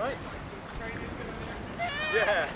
Right? Yeah.